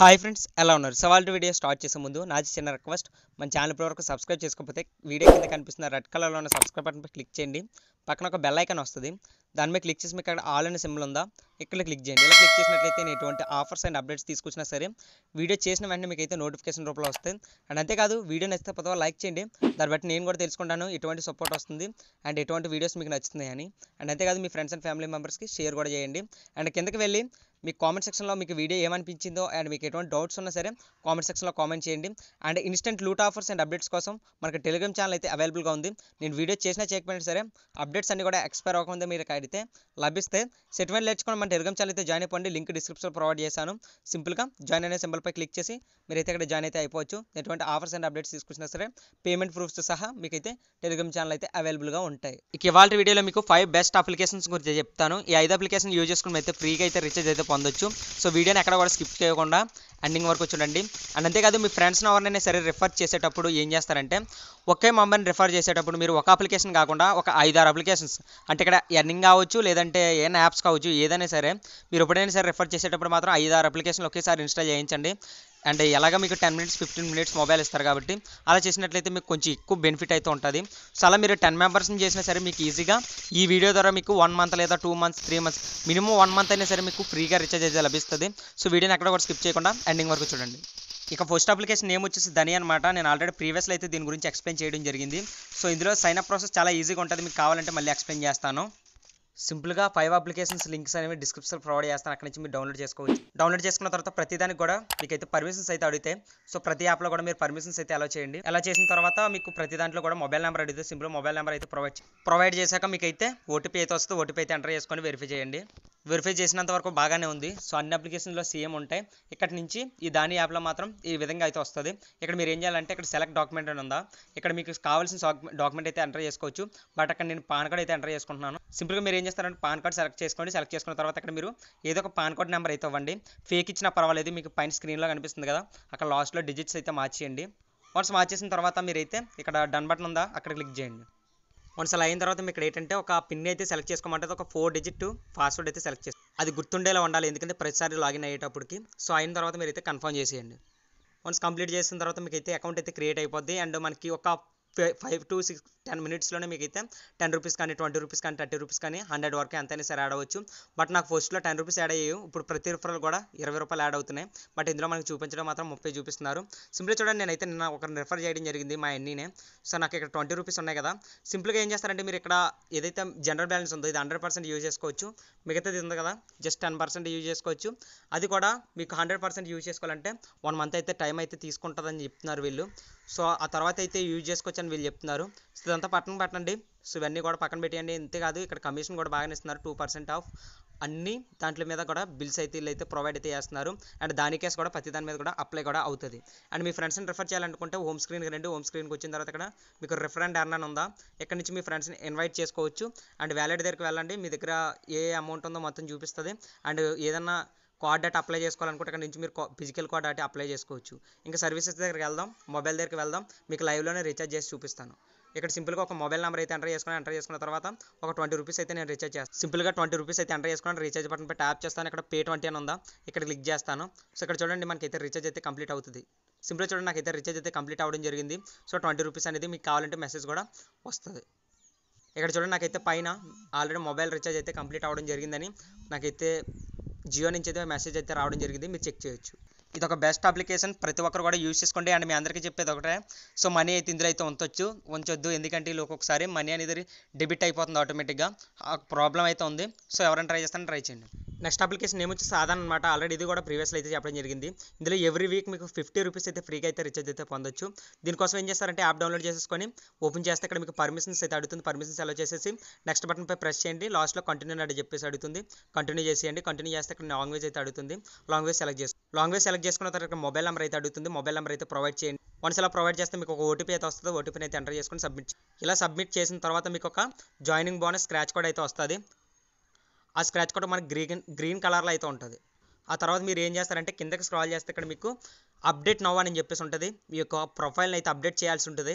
Hi friends ఎలా ఉన్నారు? సవాల్ వీడియో స్టార్ట్ చేసే ముందు నాది చిన్న రిక్వెస్ట్ మన ఛానల్ ఇప్పటివరకు సబ్స్క్రైబ్ చేసుకోకపోతే వీడియో కింద కనిపిస్తున్న రెడ్ కలర్లో ఉన్న సబ్స్క్రైబ్ బటన్పై క్లిక్ చేయండి. పక్కన ఒక బెల్ ఐకాన్ వస్తుంది. దాని మీద క్లిక్ చేసి మీకు అక్కడ ఆల్ అనే సింబల్ ఉందా? ఇక్కడ క్లిక్ చేయండి. ఇలా క్లిక్ చేసినట్లయితే నేను ఎటువంటి ఆఫర్స్ అండ్ అప్డేట్స్ తీసుకొచ్చినా సరే వీడియో చేసిన వెంటనే మీకు అయితే నోటిఫికేషన్ రూపంలో వస్తాయి. అండ్ అంతేకాదు వీడియో నచ్చితే పదవ లైక్ చేయండి. దాన్ని బట్టి నేను కూడా తెలుసుకుంటాను. ఎటువంటి సపోర్ట్ వస్తుంది. అండ్ ఎటువంటి వీడియోస్ మీకు నచ్చుతున్నాయి అని అండ్ అంతేకాదు మీ ఫ్రెండ్స్ అండ్ ఫ్యామిలీ మెంబర్స్కి షేర్ కూడా చేయండి. అండ్ కిందకి వెళ్ళి మీకు కామెంట్ సెక్షన్లో మీకు వీడియో ఏమనిపించిందో అండ్ మీకు ఎటువంటి డౌట్స్ ఉన్నా సరే కామెంట్ సెక్షన్లో కామెంట్ చేయండి. And instant loot offers and updates కోసం మనకి టెలిగ్రామ్ ఛానల్ అయితే అవైలబుల్గా ఉంది. నేను వీడియో చేసినా చేయకపోయినా సరే అప్డేట్స్ అన్ని కూడా ఎక్స్పైర్ అవ్వకుండా మీరు అయితే లభిస్తే సెటిల్మెంట్ నేర్చుకొని మన టెలిగ్రామ్ ఛానల్ అయితే జాయిన్ అయిపోండి. లింక్ డిస్క్రిప్షన్ ప్రొవైడ్ చేశాను. సింపుల్గా జాయిన్ అనే సింబల్పై క్లిక్ చేసి మీరైతే ఇక్కడ జాయిన్ అయితే అయిపోవచ్చు. ఎటువంటి ఆఫర్స్ అండ్ అప్డేట్స్ తీసుకొచ్చినా సరే పేమెంట్ ప్రూఫ్స్ సహా మీకైతే టెలిగ్రామ్ ఛానల్ అయితే అవైలబుల్గా ఉంటాయి. ఇక ఇవాళ వీడియోలో మీకు ఫైవ్ బెస్ట్ అప్లికేషన్స్ గురించి చెప్తాను. ఈ ఐదు అప్లికేషన్ యూజ్ చేసుకుని అయితే ఫ్రీగా అయితే రీఛార్జ్ అయితే పొందొచ్చు. సో వీడియోని ఎక్కడ కూడా స్కిప్ చేయకుండా ఎండింగ్ వరకు చూడండి. అండ్ అంతేకాదు మీ ఫ్రెండ్స్ని ఎవరినైనా సరే రిఫర్ చేసేటప్పుడు ఏం చేస్తారంటే ఒకే మెంబర్ని రిఫర్ చేసేటప్పుడు మీరు ఒక అప్లికేషన్ కాకుండా ఒక ఐదారు అప్లికేషన్స్ అంటే ఇక్కడ ఎర్నింగ్ కావచ్చు లేదంటే ఏమైనా యాప్స్ కావచ్చు ఏదైనా సరే మీరు ఎప్పుడైనా సరే రిఫర్ చేసేటప్పుడు మాత్రం ఐదారు అప్లికేషన్లు ఒకేసారి ఇన్స్టాల్ చేయించండి. అండ్ ఎలాగ మీకు ten minutes fifteen minutes mobile ఇస్తారు కాబట్టి అలా చేసినట్లయితే మీకు కొంచెం ఎక్కువ బెనిఫిట్ అయితే ఉంటుంది. సో అలా మీరు టెన్ మెంబర్స్ని చేసినా సరే మీకు ఈజీగా ఈ వీడియో ద్వారా మీకు వన్ మంత్ లేదా two months three months minimum one month అయినా సరే మీకు ఫ్రీగా రీఛార్జ్ అయితే లభిస్తుంది. సో వీడియోని ఎక్కడ కూడా స్కిప్ చేయకుండా ఎండింగ్ వరకు చూడండి. ఇక ఫస్ట్ అప్లికేషన్ నేమ్ వచ్చేసి ధని అనమాట నేను ఆల్రెడీ ప్రీవియస్లో అయితే దీని గురించి ఎక్స్ప్లెయిన్ చేయడం జరిగింది. సో ఇందులో సైన్ అప్ ప్రాసెస్ చాలా ఈజీగా ఉంటుంది. మీకు కావాలంటే మళ్ళీ ఎక్స్ప్లెయిన్ చేస్తాను. సింపుల్గా ఫైవ్ అప్లికేషన్స్ లింక్స్ అనేవి డిస్క్రిప్షన్ ప్రొవైడ్ చేస్తాను. అక్కడ నుంచి మీరు డౌన్లోడ్ చేసుకోవచ్చు. డౌన్లోడ్ చేసుకున్న తర్వాత ప్రతిదానికి కూడా మీకు అయితే పర్మిషన్స్ అయితే అడిగితే సో ప్రతి యాప్లో కూడా మీరు పర్మిషన్స్ అయితే అలా చేయండి. అలా చేసిన తర్వాత మీకు ప్రతి దాంట్లో కూడా మొబైల్ నెంబర్ అడిగితే సింపుల్ మొబైల్ నెంబర్ అయితే ప్రొవైడ్ ప్రొవైడ్ చేశాక మీకు అయితే ఓటీపీ అయితే వస్తుంది. ఓటీపీ అయితే ఎంటర్ చేసుకొని వెరిఫై చేయండి. వెరిఫై చేసినంత వరకు బాగానే ఉంది. సో అన్ని అప్లికేషన్లో సేమ్ ఉంటాయి. ఇక్కడ నుంచి ఈ దాని యాప్లో మాత్రం ఈ విధంగా అయితే వస్తుంది. ఇక్కడ మీరు ఏం చేయాలంటే ఇక్కడ సెలెక్ట్ డాక్యుమెంట్ అని ఉందా? ఇక్కడ మీకు కావాల్సిన డాక్యుమెంట్ అయితే ఎంటర్ చేసుకోవచ్చు. బట్ అక్కడ నేను పాన్ కార్డ్ అయితే ఎంటర్ చేసుకుంటున్నాను. సింపుల్గా మీరు ఏం చేస్తారంటే పాన్ కార్డ్ సెలెక్ట్ చేసుకోండి. సెలెక్ట్ చేసుకున్న తర్వాత అక్కడ మీరు ఏదో ఒక పాన్ కార్డ్ నెంబర్ అయితే ఇవ్వండి. ఫేక్ ఇచ్చినా పర్వాలేదు. మీకు పైన స్క్రీన్లో కనిపిస్తుంది కదా. అక్కడ లాస్ట్లో డిజిట్స్ అయితే మార్చేయండి. వన్స్ మార్చేసిన తర్వాత మీరైతే ఇక్కడ డన్ బటన్ ఉందా? అక్కడ క్లిక్ చేయండి. వన్స్ అలా అయిన తర్వాత మీకు ఇక్కడ ఏంటంటే ఒక పిన్ అయితే సెలెక్ట్ చేసుకోమంటే ఒక ఫోర్ డిజిట్ పాస్వర్డ్ అయితే సెలెక్ట్ చేసి అది గుర్తుండేలా ఉండాలి. ఎందుకంటే ప్రతిసారి లాగిన్ అయ్యేటప్పటికి. సో అయిన తర్వాత మీరు అయితే కన్ఫర్మ్ చేసేయండి. వన్స్ కంప్లీట్ చేసిన తర్వాత మీకు అయితే అకౌంట్ అయితే క్రియేట్ అయిపోద్ది. అండ్ మనకి ఒక ఫైవ్ టు సిక్స్ టెన్ మినిట్స్లోనే మీకు అయితే టెన్ రూపీస్ కానీ ట్వంటీ రూపీస్ కానీ థర్టీ రూపీస్ కానీ హండ్రెడ్ వరకు ఎంతైనా సరే యాడ్ అవ్వచ్చు. బట్ నాకు ఫస్ట్లో టెన్ రూపీస్ యాడ్ అయ్యాయి. ఇప్పుడు ప్రతి రిఫరల్ కూడా ఇరవై రూపాయలు యాడ్ అవుతున్నాయి. బట్ ఇందులో మనకి చూపించడం మాత్రం ముప్పై చూపిస్తున్నారు. సింపుల్ చూడండి నేనైతే నిన్న ఒకరిని రిఫర్ చేయడం జరిగింది మా ఎన్నీనే. సో నాకు ఇక్కడ ట్వంటీ రూపీస్ ఉన్నాయి కదా. సింపుల్గా ఏం చేస్తారంటే మీరు ఇక్కడ ఏదైతే జనరల్ బ్యాలెన్స్ ఉందో ఇది హండ్రెడ్ పర్సెంట్ యూజ్ చేసుకోవచ్చు. మిగతాది ఉంది కదా జస్ట్ టెన్ పర్సెంట్ యూజ్ చేసుకోవచ్చు. అది కూడా మీకు హండ్రెడ్ పర్సెంట్ యూజ్ చేసుకోవాలంటే వన్ మంత్ అయితే టైం అయితే తీసుకుంటుందని చెప్తున్నారు వీళ్ళు. సో ఆ తర్వాత అయితే యూజ్ చేసుకోవచ్చు అని వీళ్ళు చెప్తున్నారు. సో ఇదంతా పక్కన పట్టండి. సో ఇవన్నీ కూడా పక్కన పెట్టేయండి. అంతేకాదు ఇక్కడ కమిషన్ కూడా బాగానే ఇస్తున్నారు. టూ పర్సెంట్ ఆఫ్ అన్ని దాంట్ల మీద కూడా బిల్స్ అయితే వీళ్ళు అయితే ప్రొవైడ్ అయితే చేస్తున్నారు. అండ్ దానికేస్ కూడా ప్రతి దాని మీద కూడా అప్లై కూడా అవుతుంది. అండ్ మీ ఫ్రెండ్స్ని రిఫర్ చేయాలనుకుంటే హోమ్ స్క్రీన్కి రండి. హోమ్ స్క్రీన్కి వచ్చిన తర్వాత ఇక్కడ మీకు రిఫరెండ్ ఎర్న్ అని ఉందా? ఇక్కడ నుంచి మీ ఫ్రెండ్స్ని ఇన్వైట్ చేసుకోవచ్చు? అండ్ వ్యాలెట్ దగ్గరికి వెళ్ళండి. మీ దగ్గర ఏ అమౌంట్ ఉందో మొత్తం చూపిస్తుంది. అండ్ ఏదన్నా కార్డ్ డేటా అప్లై చేసుకోవాలనుకుంటే అక్కడ నుంచి మీరు ఫిజికల్ కార్డ్ డేటా అప్లై చేసుకోవచ్చు. ఇంకా సర్వీసెస్ దగ్గరికి వెళ్దాం మొబైల్ దగ్గరికి వెళ్దాం. మీకు లైవ్లోనే రీఛార్జ్ చేసి చూపిస్తాను. ఇక్కడ సింపుల్గా ఒక మొబైల్ నెంబర్ అయితే ఎంటర్ చేసుకుని ఎంటర్ చేసుకున్న తర్వాత ఒక ట్వంటీ రూపీస్ అయితే నేను రీఛార్జ్ చేస్తాను. సింపుల్గా ట్వంటీ రూపీస్ అయితే ఎంటర్ చేసుకుని రీఛార్జ్ బటన్ పై ట్యాప్ చేస్తాను. ఇక్కడ పే ట్వంటీ అని ఉందా? ఇక్కడ క్లిక్ చేస్తాను. సో ఇక్కడ చూడండి మనకి అయితే రీఛార్జ్ అయితే కంప్లీట్ అవుతుంది. సింపుల్గా చూడండి నాకైతే రీఛార్జ్ అయితే కంప్లీట్ అవ్వడం జరిగింది. సో ట్వంటీ రూపీస్ అనేది మీకు కావాలంటే మెసేజ్ కూడా వస్తుంది. ఇక్కడ చూడండి నాకైతే పైన ఆల్రెడీ మొబైల్ రీఛార్జ్ అయితే కంప్లీట్ అవ్వడం జరిగిందని నాకైతే జియో నుంచి అయితే మెసేజ్ అయితే రావడం జరిగింది. మీరు చెక్ చేయొచ్చు. ఇది ఒక బెస్ట్ అప్లికేషన్ ప్రతి ఒక్కరు కూడా యూజ్ చేసుకోండి. అండ్ మీ అందరికీ చెప్పేది ఒకటే. సో మనీ అయితే ఇందులో అయితే ఉంచొచ్చు. ఉంచొద్దు. ఎందుకంటే వీళ్ళు ఒక్కొక్కసారి మనీ అనేది డెబిట్ అయిపోతుంది ఆటోమేటిక్గా ఆ ప్రాబ్లం అయితే ఉంది. సో ఎవరైనా ట్రై చేస్తారని ట్రై చేయండి. నెక్స్ట్ అప్లికేషన్ ఏమొచ్చి సాధారణ అనమాట ఆల్రెడీ ఇది కూడా ప్రీవియస్లో అయితే చెప్పడం జరిగింది. ఇందులో ఎవ్రీ వీక్ మీకు ఫిఫ్టీ రూపీస్ అయితే ఫ్రీగా అయితే రీఛార్జ్ అయితే పొందొచ్చు. దీనికోసం ఏం చేస్తారంటే యాప్ డౌన్లోడ్ చేసేసుకొని ఓపెన్ చేస్తే ఇక్కడ మీకు పర్మిషన్స్ అయితే అడుగుతుంది. పర్మిషన్స్ అలా చేసేసి నెక్స్ట్ బటన్ పై ప్రెస్ చేయండి. లాస్ట్లో కంటిన్యూ అని చెప్పేసి అడుగుతుంది. కంటిన్యూ చేసేయండి. కంటిన్యూ చేస్తే ఇక్కడ లాంగ్వేజ్ అయితే అడుగుతుంది. లాంగ్వేజ్ సెలెక్ట్ చేసి లాంగ్వేజ్ సెలెక్ట్ చేసుకున్న తర్వాత మొబైల్ నెంబర్ అయితే అడుగుతుంది. మొబైల్ నెంబర్ అయితే ప్రొవైడ్ చేయండి. వన్స్ ఇలా ప్రొవైడ్ చేస్తే మీకు ఒక ఓటీపీ అయితే వస్తుంది. ఓటీపీని అయితే ఎంటర్ చేసుకొని సబ్మిట్ ఇలా సబ్మిట్ చేసిన తర్వాత మీకు ఒక జాయినింగ్ బోనస్ స్క్రాచ్ కోడ్ అయితే వస్తుంది. ఆ స్క్రాచ్ కూడా మనకి గ్రీన్ గ్రీన్ కలర్లో అయితే ఉంటుంది. ఆ తర్వాత మీరు ఏం చేస్తారంటే కిందకి స్క్రాల్ చేస్తే ఇక్కడ మీకు అప్డేట్ నవ్ అని చెప్పేసి ఉంటుంది. మీ యొక్క ప్రొఫైల్ని అయితే అప్డేట్ చేయాల్సి ఉంటుంది.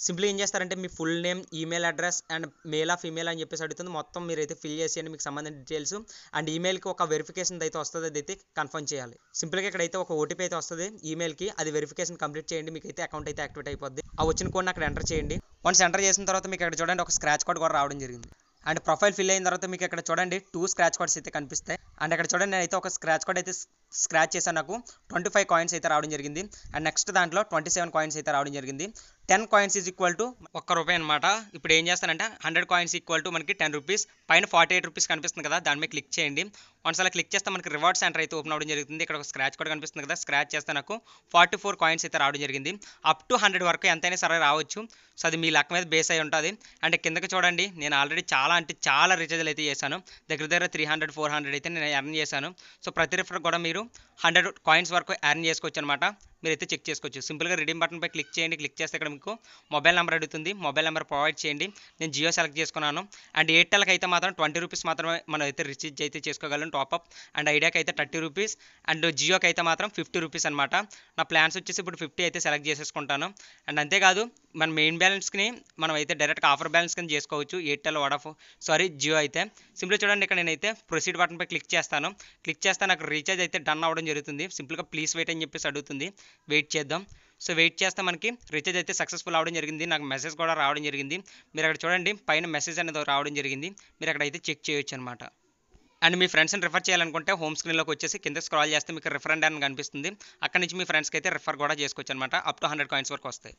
సింప్లీ ఏం చేస్తారంటే మీ full name email address and male ఆఫ్ అని చెప్పేసి అడుగుతుంది. మొత్తం మీరైతే ఫిల్ చేసేయండి మీకు సంబంధించిన డీటెయిల్స్ అండ్ ఈమెయిల్కి ఒక వెరిఫికేషన్ అయితే వస్తుంది అదైతే అయితే కన్ఫర్మ్ చేయాలి సింపుల్గా ఇక్కడైతే ఒక ఓటీపీ అయితే వస్తుంది. ఈమెయిల్కి అది వెరిఫికేషన్ కంప్లీట్ చేయండి మీకు అయితే అకౌంట్ అయితే యాక్టివేట్ అయిపోద్ది. ఆ వచ్చిన కోడ్ని అక్కడ ఎంటర్ చేయండి. వన్స్ ఎంటర్ చేసిన తర్వాత మీకు ఇక్కడ చూడండి ఒక స్క్రాచ్ కార్డ్ కూడా రావడం జరిగింది. అండ్ ప్రొఫైల్ ఫిల్ అయిన తర్వాత మీకు ఇక్కడ చూడండి టూ స్క్రాచ్ కార్డ్స్ అయితే కనిపిస్తాయి. అండ్ ఇక్కడ చూడండి నేనైతే ఒక స్క్రాచ్ కార్డ్ అయితే స్క్రాచ్ చేశాను నాకు. ట్వంటీ ఫైవ్ కాయిన్స్ అయితే రావడం జరిగింది. అండ్ నెక్స్ట్ దాంట్లో ట్వంటీ సెవెన్ కాయిన్స్ అయితే రావడం జరిగింది. Ten coins is equal to ఒక్క రూపాయి అనమాట ఇప్పుడు ఏం చేస్తానంటే హండ్రెడ్ కాయిన్స్ ఈక్వల్ టు మనకి టెన్ రూపీస్ పైన ఫార్టీ ఎయిట్ రూపీస్ కనిపిస్తుంది కదా దాని మీద క్లిక్ చేయండి. వన్స్ అలా క్లిక్ చేస్తే మనకి రివార్డ్ సెంటర్ అయితే ఓపెన్ అవ్వడం జరుగుతుంది. ఇక్కడ ఒక స్క్రాచ్ కూడా కనిపిస్తుంది కదా స్క్రాచ్ చేస్తే నాకు ఫార్టీ ఫోర్ కాయిన్స్ అయితే రావడం జరిగింది. అప్ టు హండ్రెడ్ వరకు ఎంతైనా సరే రావచ్చు. సో అది మీ లక్ మీద బేస్ అయి ఉంటుంది. అండ్ కిందకి చూడండి నేను ఆల్రెడీ చాలా అంటే చాలా రీఛార్జ్లు అయితే చేశాను. దగ్గర దగ్గర త్రీ హండ్రెడ్ ఫోర్ హండ్రెడ్ అయితే నేను ఎర్న్ చేశాను. సో ప్రతి రిఫర్ కూడా మీరు హండ్రెడ్ కాయిన్స్ వరకు ఎర్న్ చేసుకోవచ్చు అనమాట మీరైతే చెక్ చేసుకోవచ్చు. సింపుల్గా రిడీమ్ బటన్పై క్లిక్ చేయండి. క్లిక్ చేస్తే ఇక్కడ మీకు మొబైల్ నెంబర్ అడుగుతుంది. మొబైల్ నెంబర్ ప్రొవైడ్ చేయండి. నేను జియో సెలెక్ట్ చేసుకున్నాను. అండ్ ఎయిర్టెల్కి అయితే మాత్రం ట్వంటీ రూపీస్ మాత్రమే మనం అయితే రిచార్జ్ అయితే చేసుకోగలం టాప్అప్ అండ్ ఐడియాకి అయితే థర్టీ రూపీస్. అండ్ జియోకి అయితే మాత్రం ఫిఫ్టీ రూపీస్ అనమాట నా ప్లాన్స్ వచ్చేసి ఇప్పుడు ఫిఫ్టీ అయితే సెలెక్ట్ చేసేసుకుంటాను. అండ్ అంతేకాదు మన మెయిన్ బ్యాలెన్స్కి మనం అయితే డైరెక్ట్గా ఆఫర్ బ్యాలెన్స్ కింద చేసుకోవచ్చు. ఎయిర్టెల్ వడాఫో సారీ జియో అయితే. సింపుల్గా చూడండి ఇక్కడ నేనైతే ప్రొసీడ్ బటన్పై క్లిక్ చేస్తాను. క్లిక్ చేస్తే నాకు రీఛార్జ్ అయితే డన్ అవ్వడం జరుగుతుంది. సింపుల్గా ప్లీజ్ వెయిట్ అని చెప్పేసి అడుగుతుంది. వెయిట్ చేద్దాం. సో వెయిట్ చేస్తే మనకి రీఛార్జ్ అయితే సక్సెస్ఫుల్ అవడం జరిగింది. నాకు మెసేజ్ కూడా రావడం జరిగింది. మీరు అక్కడ చూడండి పైన మెసేజ్ అనేది రావడం జరిగింది. మీరు అక్కడ అయితే చెక్ చేయొచ్చు అనమాట అండ్ మీ ఫ్రెండ్స్ని రిఫర్ చేయాలనుకుంటే హోమ్ స్క్రీన్లోకి వచ్చేసి కింద స్క్రాల్ చేస్తే మీకు రిఫరెండ్ అని కనిపిస్తుంది. అక్కడ నుంచి మీ ఫ్రెండ్స్కి అయితే రిఫర్ కూడా చేసుకోవచ్చు అనమాట అప్ టు హండ్రెడ్ కాయిన్స్ వరకు వస్తాయి.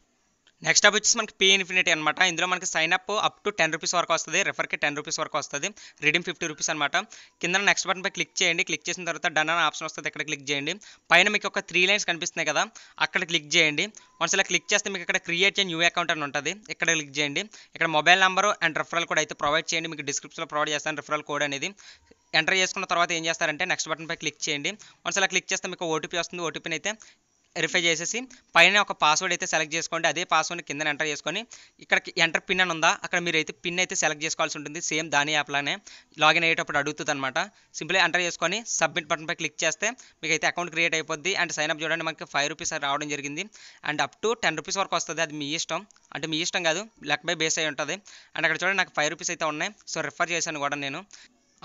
నెక్స్ట్ అప్ వచ్చేసి మనకి పే ఇన్ఫినిటీ అనమాట ఇందులో మనకి sign up up to ten rupees వరకు వస్తుంది. రెఫర్కి టెన్ రూపీస్ వరకు వస్తుంది. రిడీమ్ ఫిఫ్టీ రూపీస్ అనమాట కింద నెక్స్ట్ బటన్పై క్లిక్ చేయండి. క్లిక్ చేసిన తర్వాత డన్ అనే ఆప్షన్ వస్తుంది. ఇక్కడ క్లిక్ చేయండి. పైన మీకు ఒక త్రీ లైన్స్ కనిపిస్తున్నాయి కదా. అక్కడ క్లిక్ చేయండి. వన్స్ ఇలా క్లిక్ చేస్తే మీకు ఇక్కడ క్రియేట్ చేయ న్యూ అకౌంట్ అని ఉంటుంది. ఇక్కడ క్లిక్ చేయండి. ఇక్కడ మొబైల్ నెంబర్ అండ్ రెఫరల్ కూడా అయితే ప్రొవైడ్ చేయండి. మీకు డిస్క్రిప్షన్లో ప్రొవైడ్ చేస్తాను రెఫరల్ కోడ్ అనేది. ఎంటర్ చేసుకున్న తర్వాత ఏం చేస్తారంటే నెక్స్ట్ బటన్పై క్లిక్ చేయండి. వన్స్ ఇలా క్లిక్ చేస్తే మీకు ఓటీపీ వస్తుంది. ఓటీపీని అయితే వెరిఫై చేసేసి పైన ఒక పాస్వర్డ్ అయితే సెలెక్ట్ చేసుకోండి. అదే పాస్వర్డ్ కింద ఎంటర్ చేసుకొని ఇక్కడ ఎంటర్ పిన్ అని ఉందా? అక్కడ మీరు అయితే పిన్ అయితే సెలెక్ట్ చేసుకోవాల్సి ఉంటుంది. సేమ్ దాని యాప్లానే లాగిన్ అయ్యేటప్పుడు అడుగుతుంది అనమాట సింపుల్గా ఎంటర్ చేసుకొని సబ్మిట్ బటన్పై క్లిక్ చేస్తే మీకు అయితే అకౌంట్ క్రియేట్ అయిపోద్ది. అండ్ సైన్ అప్ చూడండి మనకి ఫైవ్ రూపీస్ రావడం జరిగింది. And up to ten rupees వరకు వస్తుంది. అది మీ ఇష్టం. అంటే మీ ఇష్టం కాదు. లెక్ బై బేస్ అయి ఉంటుంది. అండ్ అక్కడ చూడండి నాకు ఫైవ్ రూపీస్ అయితే ఉన్నాయి. సో రిఫర్ చేశాను కూడా నేను.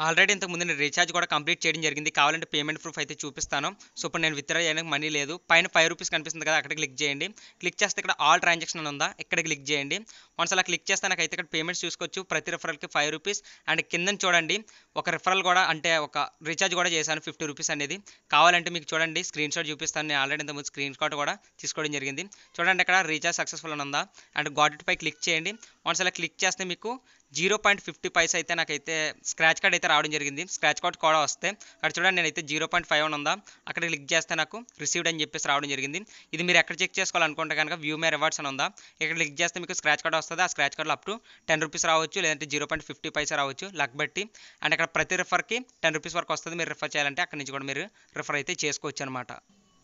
ఆల్రెడీ ఇంతకు ముందు నేను రీఛార్జ్ కూడా కంప్లీట్ చేయడం జరిగింది. కావాలంటే పేమెంట్ ప్రూఫ్ అయితే చూపిస్తాను. సో ఇప్పుడు నేను విత్డ్రా చేయడానికి మనీ లేదు. పైన ఫైవ్ రూపీస్ కనిపిస్తుంది కదా అక్కడ క్లిక్ చేయండి. క్లిక్ చేస్తే ఇక్కడ ఆల్ ట్రాన్సాక్షన్ ఉందా ఇక్కడ క్లిక్ చేయండి. వన్స్ అలా క్లిక్ చేస్తే నాకు అయితే ఇక్కడ పేమెంట్స్ చూసుకోవచ్చు. ప్రతి రిఫరల్కి ఫైవ్ రూపీస్. అండ్ కింద చూడండి ఒక రిఫరల్ కూడా అంటే ఒక రీఛార్జ్ కూడా చేశాను ఫిఫ్టీ రూపీస్ అనేది. కావాలంటే మీకు చూడండి స్క్రీన్ షాట్ చూపిస్తాను. నేను ఆల్రెడీ ఇంతకుముందు స్క్రీన్ షాట్ కూడా తీసుకోవడం జరిగింది. చూడండి ఇక్కడ రీఛార్జ్ సక్సెస్ఫుల్ అని ఉందా? అండ్ గాట్ ఇట్ పై క్లిక్ చేయండి. వన్స్ అలా క్లిక్ చేస్తే మీకు జీరో పాయింట్ ఫిఫ్టీ పైస్ అయితే నాకైతే స్క్రాచ్ కార్డ్ అయితే రావడం జరిగింది. స్క్రాచ్ కార్డ్ కూడా వస్తే అక్కడ చూడండి నేనైతే జీరో పాయింట్ ఫైవ్ ఉందా? అక్కడ క్లిక్ చేస్తే నాకు రిసీవ్డ్ అని చెప్పేసి రావడం జరిగింది. ఇది మీరు ఎక్కడ చెక్ చేసుకోవాలనుకుంటే కనుక వ్యూ మే రివార్డ్స్ అని ఉందా? ఇక్కడ క్లిక్ చేస్తే మీకు స్క్రాచ్ కార్డ్ వస్తుంది. ఆ స్క్రాచ్ కార్డ్లో అప్ టు టెన్ రూపీస్ రావచ్చు లేదంటే జీరో పాయింట్ ఫిఫ్టీ పైసా రావచ్చు. లక్ బట్టి. అండ్ అక్కడ ప్రతి రిఫర్కి టెన్ రూపీస్ వరకు వస్తుంది. మీరు రిఫర్ చేయాలంటే అక్కడ నుంచి కూడా మీరు రిఫర్ అయితే చేసుకోవచ్చు అనమాట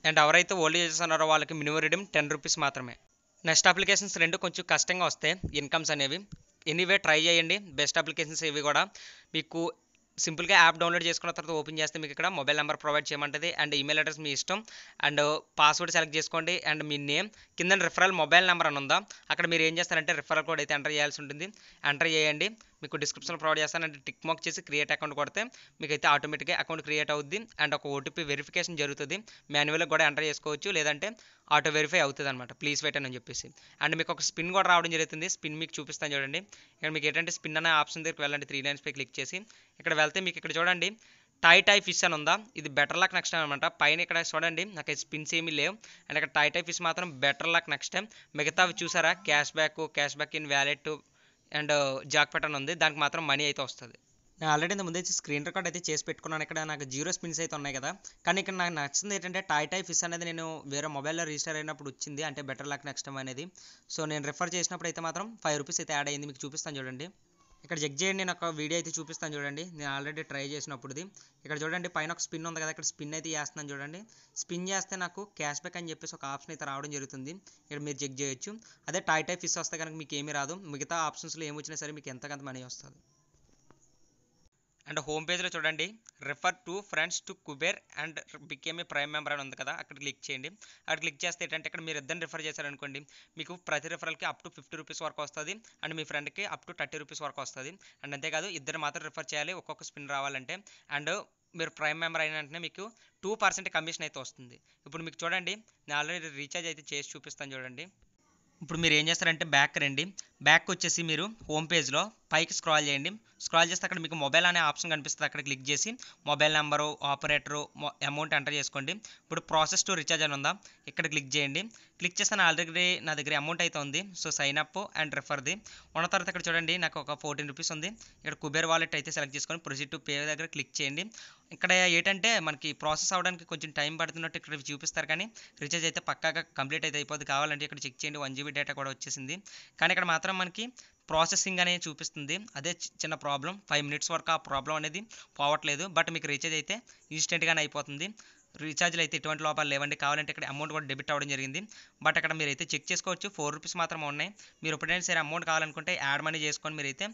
అండ్ ఎవరైతే ఓల్డ్ ఏజెస్ ఉన్నారో వాళ్ళకి మినిమం రిడీమ్ టెన్ రూపీస్ మాత్రమే. నెక్స్ట్ అప్లికేషన్స్ రెండు కొంచెం కష్టంగా వస్తాయి ఇన్కమ్స్ అనేవి ఎనీవే ట్రై చేయండి. బెస్ట్ అప్లికేషన్స్ ఇవి కూడా. మీకు సింపుల్గా యాప్ డౌన్లోడ్ చేసుకున్న తర్వాత ఓపెన్ చేస్తే మీకు ఇక్కడ మొబైల్ నెంబర్ ప్రొవైడ్ చేయమంటుంది. అండ్ ఈమెయిల్ అడ్రస్ మీ ఇష్టం. అండ్ పాస్వర్డ్ సెలెక్ట్ చేసుకోండి. అండ్ మీ నేమ్. కింద రిఫరల్ మొబైల్ నెంబర్ అని ఉందా? అక్కడ మీరు ఏం చేస్తారంటే రిఫరల్ కోడ్ అయితే ఎంటర్ చేయాల్సి ఉంటుంది. ఎంటర్ చేయండి. మీకు డిస్క్రిప్షన్లో ప్రొవైడ్ చేస్తాను. అంటే టిక్ మార్క్ చేసి క్రియేట్ అకౌంట్ కొడితే మీకు అయితే ఆటోమేటిక్గా అకౌంట్ క్రియేట్ అవుద్ది. అండ్ ఒక ఓటీపీ వెరిఫికేషన్ జరుగుతుంది. మాన్యువల్గా కూడా ఎంటర్ చేసుకోవచ్చు. లేదంటే ఆటో వెరిఫై అవుతుంది అనమాట ప్లీజ్ వెయిట్ అని చెప్పేసి. అండ్ మీకు ఒక స్పిన్ కూడా రావడం జరుగుతుంది. స్పిన్ మీకు చూపిస్తాను చూడండి. ఇక్కడ మీకు ఏంటంటే స్పిన్ అనే ఆప్షన్ దగ్గరికి వెళ్ళండి. త్రీ లైన్స్ పై క్లిక్ చేసి. ఇక్కడ వెళ్తే మీకు ఇక్కడ చూడండి. టై టై ఫిష్ అని ఉందా? ఇది బెటర్ లక్ నెక్స్ట్ టైం అనమాట పైన ఇక్కడ చూడండి. నాకు స్పిన్స్ ఏమీ లేవు. అండ్ ఇక్కడ టై టై ఫిష్ మాత్రం బెటర్ లక్ నెక్స్ట్ టైం మిగతావి చూసారా? Cash back cash back in wallet and jackpot ఉంది. దానికి మాత్రం మనీ అయితే వస్తుంది. నేను ఆల్రెడీ ఇంత ముందు స్క్రీన్ రికార్డ్ అయితే చేసి పెట్టుకున్నాను. ఇక్కడ నాకు జీరో స్పిన్స్ అయితే ఉన్నాయి కదా. కానీ ఇక్కడ నాకు నచ్చింది ఏంటంటే టాయ్ టై ఫిష్ అనేది నేను వేరే మొబైల్లో రిజిస్టర్ అయినప్పుడు వచ్చింది. అంటే బెటర్ లక్ నెక్స్ట్ టైం అనేది. సో నేను రిఫర్ చేసినప్పుడు అయితే మాత్రం ఫైవ్ రూపీస్ అయితే యాడ్ అయ్యింది. మీకు చూపిస్తాను చూడండి. ఇక్కడ చెక్ చేయండి నేను ఒక వీడియో అయితే చూపిస్తాను చూడండి. నేను ఆల్రెడీ ట్రై చేసినప్పుడుది. ఇక్కడ చూడండి పైన ఒక స్పిన్ ఉంది కదా ఇక్కడ స్పిన్ అయితే చేస్తున్నాను చూడండి. స్పిన్ చేస్తే నాకు క్యాష్ బ్యాక్ అని చెప్పేసి ఒక ఆప్షన్ అయితే రావడం జరుగుతుంది. ఇక్కడ మీరు చెక్ చేయొచ్చు. అదే టాయ్ టై ఫిష్ వస్తే కనుక మీకు ఏమీ రాదు. మిగతా ఆప్షన్స్లో ఏమి వచ్చినా సరే మీకు ఎంతకంత మనీ వస్తుంది. అండ్ హోమ్ పేజ్లో చూడండి. Refer to friends to Kuber and became a prime member అని ఉంది కదా. అక్కడ క్లిక్ చేయండి. అక్కడ క్లిక్ చేస్తే ఏంటంటే ఇక్కడ మీరు ఇద్దరిని రిఫర్ చేశారనుకోండి. మీకు ప్రతి రిఫరల్కి అప్ టు ఫిఫ్టీ రూపీస్ వరకు వస్తుంది. అండ్ మీ ఫ్రెండ్కి అప్ టు థర్టీ రూపీస్ వరకు వస్తుంది. అండ్ అంతేకాదు ఇద్దరు మాత్రం రిఫర్ చేయాలి. ఒక్కొక్క స్పిన్ రావాలంటే. అండ్ మీరు ప్రైమ్ మెంబర్ అయిన వెంటనే మీకు టూ పర్సెంట్ కమిషన్ అయితే వస్తుంది. ఇప్పుడు మీకు చూడండి. నేను ఆల్రెడీ రీఛార్జ్ అయితే చేసి చూపిస్తాను చూడండి. ఇప్పుడు మీరు ఏం చేస్తారంటే బ్యాక్ రండి. బ్యాక్ వచ్చేసి మీరు హోమ్ పేజ్లో పైకి స్క్రాల్ చేయండి. స్క్రాల్ చేస్తే అక్కడ మీకు మొబైల్ అనే ఆప్షన్ కనిపిస్తుంది. అక్కడ క్లిక్ చేసి mobile number operator amount enter చేసుకోండి. ఇప్పుడు ప్రాసెస్ టు రీఛార్జ్ అని ఉందా? ఇక్కడ క్లిక్ చేయండి. క్లిక్ చేస్తే నా ఆల్రెడీ నా దగ్గర అమౌంట్ అయితే ఉంది. సో సైన్ అప్ అండ్ రెఫర్ది ఉన్న తర్వాత ఇక్కడ చూడండి నాకు ఒక ఫోర్టీన్ రూపీస్ ఉంది. ఇక్కడ కుబేర్ వాలెట్ అయితే సెలెక్ట్ చేసుకొని ప్రొసీడ్ టు పే దగ్గర క్లిక్ చేయండి. ఇక్కడ ఏంటంటే మనకి ప్రాసెస్ అవ్వడానికి కొంచెం టైం పడుతున్నట్టు ఇక్కడ చూపిస్తారు కానీ రీఛార్జ్ అయితే పక్కాగా కంప్లీట్ అయితే అయిపోతుంది కావాలంటే ఇక్కడ చెక్ చేయండి. వన్ జీబీ డేటా కూడా వచ్చేసింది. కానీ ఇక్కడ మాత్రం మనకి ప్రాసెసింగ్ అనేది చూపిస్తుంది. అదే చిన్న ప్రాబ్లం ఫైవ్ మినిట్స్ వరకు ఆ ప్రాబ్లం అనేది పోవట్లేదు. బట్ మీకు రీఛార్జ్ అయితే ఇన్స్టెంట్గానే అయిపోతుంది. రీఛార్జ్లు అయితే ఎటువంటి లోపాలు లేవండి. కావాలంటే ఇక్కడ అమౌంట్ కూడా డెబిట్ అవ్వడం జరిగింది. బట్ అక్కడ మీరు అయితే చెక్ చేసుకోవచ్చు. ఫోర్ రూపీస్ మాత్రమే ఉన్నాయి. మీరు ఎప్పుడైనా సరే అమౌంట్ కావాలనుకుంటే యాడ్ మనీ చేసుకొని మీరైతే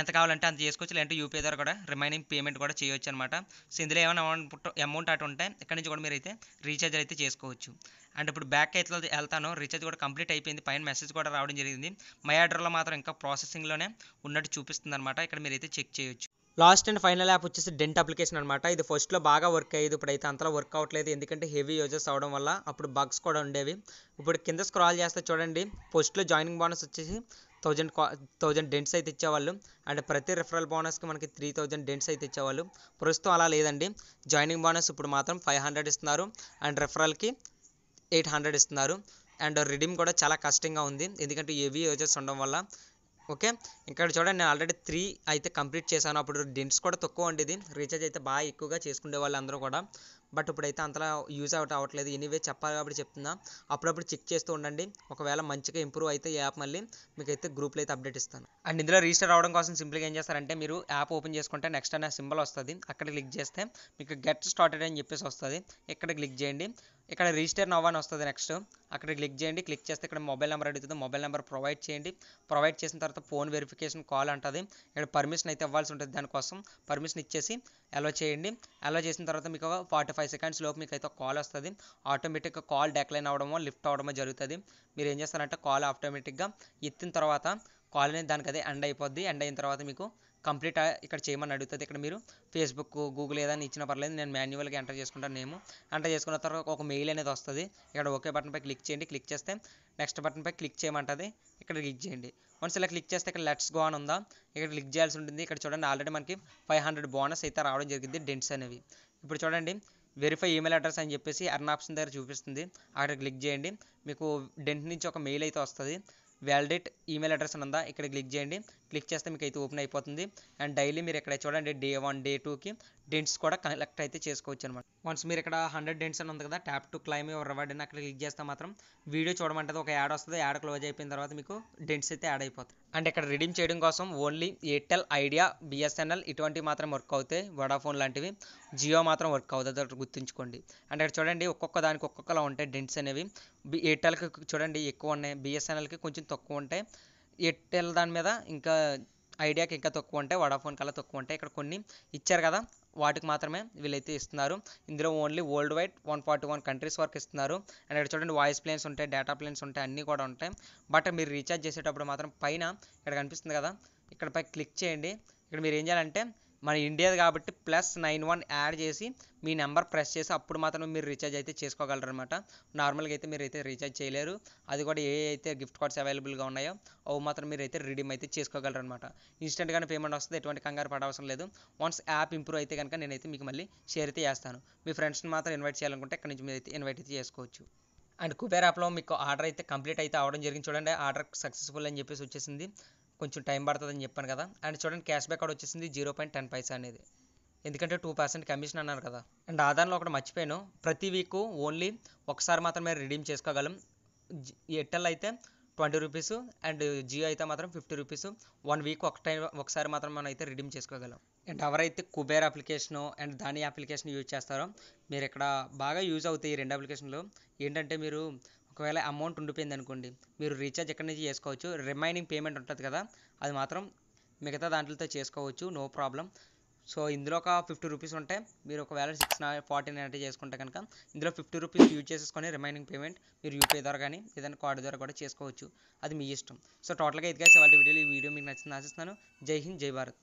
ఎంత కావాలంటే అంత చేసుకోవచ్చు. లేదంటే యూపీఐ ద్వారా కూడా రిమైనింగ్ పేమెంట్ కూడా చేయొచ్చు అనమాట సో ఇందులో ఏమైనా అమౌంట్ అమౌంట్ అటు ఉంటే ఇక్కడ నుంచి కూడా మీరు అయితే రీఛార్జ్ అయితే చేసుకోవచ్చు. అండ్ ఇప్పుడు బ్యాక్ అయితే వెళ్తాను. రీఛార్జ్ కూడా కంప్లీట్ అయిపోయింది. పైన మెసేజ్ కూడా రావడం జరిగింది. మై ఆర్డర్లో మాత్రం ఇంకా ప్రాసెసింగ్లోనే ఉన్నట్టు చూపిస్తుంది అనమాట ఇక్కడ మీరైతే చెక్ చేయొచ్చు. లాస్ట్ అండ్ ఫైనల్ యాప్ వచ్చేసి డెంట్ అప్లికేషన్ అనమాట ఇది ఫస్ట్లో బాగా వర్క్ అయ్యేది. ఇప్పుడు అయితే అంతలా వర్క్ అవ్వట్లేదు. ఎందుకంటే హెవీ యూజెస్ అవడం వల్ల అప్పుడు బగ్స్ కూడా ఉండేవి. ఇప్పుడు కింద స్క్రాల్ చేస్తే చూడండి. ఫస్ట్లో జాయినింగ్ బోనస్ వచ్చేసి థౌజండ్ థౌజండ్ డెంట్స్ అయితే ఇచ్చేవాళ్ళు. అండ్ ప్రతి రిఫరల్ బోనస్కి మనకి త్రీ థౌజండ్ డెంట్స్ అయితే ఇచ్చేవాళ్ళు. ప్రస్తుతం అలా లేదండి. జాయినింగ్ బోనస్ ఇప్పుడు మాత్రం ఫైవ్ హండ్రెడ్ ఇస్తున్నారు. అండ్ రిఫరల్కి ఎయిట్ హండ్రెడ్ ఇస్తున్నారు. అండ్ రిడీమ్ కూడా చాలా కష్టంగా ఉంది. ఎందుకంటే హెవీ యూజెస్ ఉండడం వల్ల. ఓకే? ఇక్కడ చూడండి నేను ఆల్రెడీ త్రీ అయితే కంప్లీట్ చేశాను. అప్పుడు డెంట్స్ కూడా తక్కువ ఉండేది. రీఛార్జ్ అయితే బాగా ఎక్కువగా చేసుకునే వాళ్ళందరూ కూడా. బట్ ఇప్పుడైతే అంతలా యూజ్ అవుట్ అవ్వట్లేదు. ఎనీవే చెప్పాలి కాబట్టి చెప్తున్నా. అప్పుడప్పుడు చెక్ చేస్తూ ఉండండి. ఒకవేళ మంచిగా ఇంప్రూవ్ అయితే ఈ యాప్ మళ్ళీ మీకు అయితే గ్రూప్లో అయితే అప్డేట్ ఇస్తాను. అండ్ ఇందులో రిజిస్టర్ అవడం కోసం సింపుల్గా ఏం చేస్తారంటే మీరు యాప్ ఓపెన్ చేసుకుంటే నెక్స్ట్ అనే సింబల్ వస్తుంది. అక్కడ క్లిక్ చేస్తే మీకు గెట్ స్టార్టెడ్ అని చెప్పేసి వస్తుంది. ఇక్కడ క్లిక్ చేయండి. ఇక్కడ రిజిస్టర్ నవ్ అని వస్తుంది నెక్స్ట్ అక్కడ క్లిక్ చేయండి. క్లిక్ చేస్తే ఇక్కడ మొబైల్ నెంబర్ అడుగుతుంది. మొబైల్ నెంబర్ ప్రొవైడ్ చేయండి. ప్రొవైడ్ చేసిన తర్వాత ఫోన్ వెరిఫికేషన్ కాల్ అంటుంది. ఇక్కడ పర్మిషన్ అయితే ఇవ్వాల్సి ఉంటుంది దానికోసం. పర్మిషన్ ఇచ్చేసి అలో చేయండి. అలో చేసిన తర్వాత మీకు ఫార్టీ ఫైవ్ సెకండ్స్ లోపు మీకు అయితే కాల్ వస్తుంది. ఆటోమేటిక్గా కాల్ డెక్లైన్ అవడమో లిఫ్ట్ అవడమో జరుగుతుంది. మీరు ఏం చేస్తారంటే కాల్ ఆటోమేటిక్గా ఎత్తిన తర్వాత కాల్ అనేది దానికి అదే ఎండ్ అయిపోద్ది. ఎండ్ అయిన తర్వాత మీకు కంప్లీట్ ఇక్కడ చేయమని అడుగుతుంది. ఇక్కడ మీరు ఫేస్బుక్ గూగుల్ ఏదైనా ఇచ్చినా పర్లేదు నేను మాన్యువల్గా ఎంటర్ చేసుకుంటాను నేము. ఎంటర్ చేసుకున్న తర్వాత ఒక మెయిల్ అనేది వస్తుంది. ఇక్కడ ఓకే బటన్పై క్లిక్ చేయండి. క్లిక్ చేస్తే నెక్స్ట్ బటన్పై క్లిక్ చేయమంటుంది. ఇక్కడ క్లిక్ చేయండి. వన్స్ ఇలా క్లిక్ చేస్తే ఇక్కడ లెట్స్ గో అని ఉందా? ఇక్కడ క్లిక్ చేయాల్సి ఉంటుంది. ఇక్కడ చూడండి ఆల్రెడీ మనకి ఫైవ్ హండ్రెడ్ బోనస్ అయితే రావడం జరిగింది డెంట్స్ అనేవి. ఇప్పుడు చూడండి వెరిఫై ఈమెయిల్ అడ్రస్ అని చెప్పేసి అర్న్ ఆప్షన్ దగ్గర చూపిస్తుంది. అక్కడ క్లిక్ చేయండి. మీకు డెంట్ నుంచి ఒక మెయిల్ అయితే వస్తుంది. వ్యాలిడేట్ ఈమెయిల్ అడ్రస్ అని ఉందా? ఇక్కడ క్లిక్ చేయండి. క్లిక్ చేస్తే మీకు అయితే ఓపెన్ అయిపోతుంది. అండ్ డైలీ మీరు ఇక్కడ చూడండి డే వన్ డే టూకి డెంట్స్ కూడా కలెక్ట్ అయితే చేసుకోవచ్చు అనమాట వన్స్ మీరు ఇక్కడ హండ్రెడ్ డెంట్స్ అని ఉంది కదా tap to claim your reward అని అక్కడ క్లిక్ చేస్తే మాత్రం వీడియో చూడమంటే ఒక యాడ్ వస్తుంది యాడ్ క్లోజ్ అయిపోయిన తర్వాత మీకు డెంట్స్ అయితే యాడ్ అయిపోతుంది అండ్ ఇక్కడ రిడీమ్ చేయడం కోసం ఓన్లీ ఎయిర్టెల్ ఐడియా బిఎస్ఎన్ఎల్ ఇటువంటివి మాత్రం వర్క్ అవుతాయి. వడాఫోన్ లాంటివి జియో మాత్రం వర్క్ అవుతుంది గుర్తుంచుకోండి. అండ్ ఇక్కడ చూడండి ఒక్కొక్క దానికి ఒక్కొక్కలా ఉంటాయి డెంట్స్ అనేవి. ఎయిర్టెల్కి చూడండి ఎక్కువ ఉన్నాయి బిఎస్ఎన్ఎల్కి కొంచెం తక్కువ ఉంటాయి. ఎయిర్టెల్ దాని మీద ఇంకా ఐడియాకి ఇంకా తక్కువ ఉంటాయి వడాఫోన్ కల్లా తక్కువ ఉంటాయి. ఇక్కడ కొన్ని ఇచ్చారు కదా వాటికి మాత్రమే వీళ్ళైతే ఇస్తున్నారు. ఇందులో only world wide one forty one countries వరకు ఇస్తున్నారు. అండ్ ఇక్కడ చూడండి వాయిస్ ప్లాన్స్ ఉంటాయి డేటా ప్లాన్స్ ఉంటాయి అన్నీ కూడా ఉంటాయి. బట్ మీరు రీఛార్జ్ చేసేటప్పుడు మాత్రం పైన ఇక్కడ కనిపిస్తుంది కదా ఇక్కడ పై క్లిక్ చేయండి. ఇక్కడ మీరు ఏం చేయాలంటే మన ఇండియాది కాబట్టి ప్లస్ నైన్ వన్ యాడ్ చేసి మీ నెంబర్ ప్రెస్ చేసి అప్పుడు మాత్రం మీరు రీఛార్జ్ అయితే చేసుకోగలరు అనమాట నార్మల్గా అయితే మీరు అయితే రీఛార్జ్ చేయలేరు. అది కూడా ఏ అయితే గిఫ్ట్ కార్డ్స్ అవైలబుల్గా ఉన్నాయో అవి మాత్రం మీరు అయితే రిడీమ్ అయితే చేసుకోగలరు అనమాట ఇన్స్టెంట్గానే పేమెంట్ వస్తుంది. ఎటువంటి కంగారు పడవసరం లేదు. వన్స్ యాప్ ఇంప్రూవ్ అయితే కనుక నేనైతే మీకు మళ్ళీ షేర్ అయితే చేస్తాను. మీ ఫ్రెండ్స్ని మాత్రం ఇన్వైట్ చేయాలనుకుంటే ఇక్కడ నుంచి మీరు అయితే ఇన్వైట్ అయితే చేసుకోవచ్చు. అండ్ కుబేర్ యాప్లో మీకు ఆర్డర్ అయితే కంప్లీట్ అయితే అవడం జరిగింది. చూడండి ఆర్డర్ సక్సెస్ఫుల్ అని చెప్పేసి వచ్చేసింది. కొంచెం టైం పడుతుందని చెప్పాను కదా. అండ్ చూడండి క్యాష్ బ్యాక్ కూడా వచ్చేసింది జీరో పాయింట్ టెన్ పైసా అనేది. ఎందుకంటే టూ పర్సెంట్ కమిషన్ అన్నారు కదా. అండ్ ఆధార్లో ఒకటి మర్చిపోయాను. ప్రతి వీక్ ఓన్లీ ఒకసారి మాత్రమే రిడీమ్ చేసుకోగలం. ఎయిర్టెల్ అయితే ట్వంటీ రూపీస్ అండ్ జియో అయితే మాత్రం ఫిఫ్టీ రూపీస్. వన్ వీక్ ఒక టైం ఒకసారి మాత్రం మనం అయితే రిడీమ్ చేసుకోగలం. అండ్ ఎవరైతే కుబేర్ అప్లికేషను అండ్ దాని అప్లికేషన్ యూజ్ చేస్తారో మీరు ఇక్కడ బాగా యూజ్ అవుతాయి ఈ రెండు అప్లికేషన్లు ఏంటంటే మీరు ఒకవేళ అమౌంట్ ఉండిపోయింది అనుకోండి మీరు రీఛార్జ్ ఎక్కడి నుంచి చేసుకోవచ్చు? రిమైనింగ్ పేమెంట్ ఉంటుంది కదా అది మాత్రం మిగతా దాంట్లతో చేసుకోవచ్చు నో ప్రాబ్లం సో ఇందులో ఒక ఫిఫ్టీ రూపీస్ ఉంటే మీరు ఒకవేళ సిక్స్ ఫార్టీ నైన్ అంటే చేసుకుంటే కనుక ఇందులో ఫిఫ్టీ రూపీస్ యూజ్ చేసేసుకొని రిమైనింగ్ పేమెంట్ మీరు యూపీఐ ద్వారా కానీ ఏదైనా కార్డు ద్వారా కూడా చేసుకోవచ్చు. అది మీ ఇష్టం. సో టోటల్గా ఇదిగా వాళ్ళ వీడియోలో ఈ వీడియో మీకు నచ్చింది ఆశిస్తున్నాను. జై హింద్ జై భారత్.